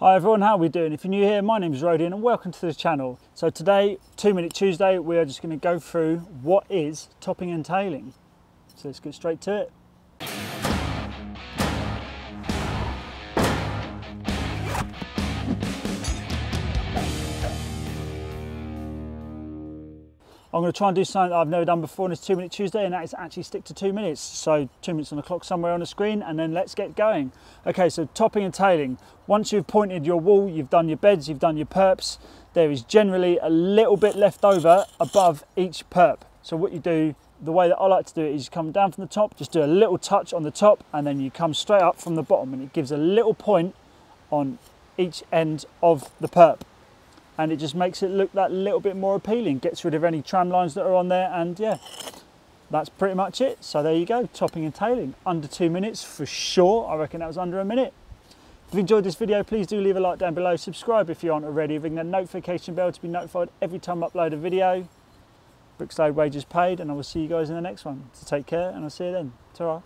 Hi everyone, how are we doing? If you're new here, my name is Rodian and welcome to the channel. So today, Two Minute Tuesday, we are just going to go through what is topping and tailing. So let's get straight to it. I'm going to try and do something that I've never done before in this two minute Tuesday and that is actually stick to two minutes. So two minutes on the clock somewhere on the screen and then let's get going. Okay, so topping and tailing. Once you've pointed your wall, you've done your beds, you've done your perps, there is generally a little bit left over above each perp. So what you do, the way that I like to do it is you come down from the top, just do a little touch on the top and then you come straight up from the bottom and it gives a little point on each end of the perp and it just makes it look that little bit more appealing. Gets rid of any tram lines that are on there and yeah that's pretty much it. So there you go topping and tailing. Under two minutes for sure. I reckon that was under a minute. If you enjoyed this video please do leave a like down below. Subscribe if you aren't already. Ring the notification bell to be notified every time i upload a video. Load wages paid and i will see you guys in the next one. So take care and i'll see you then. Ta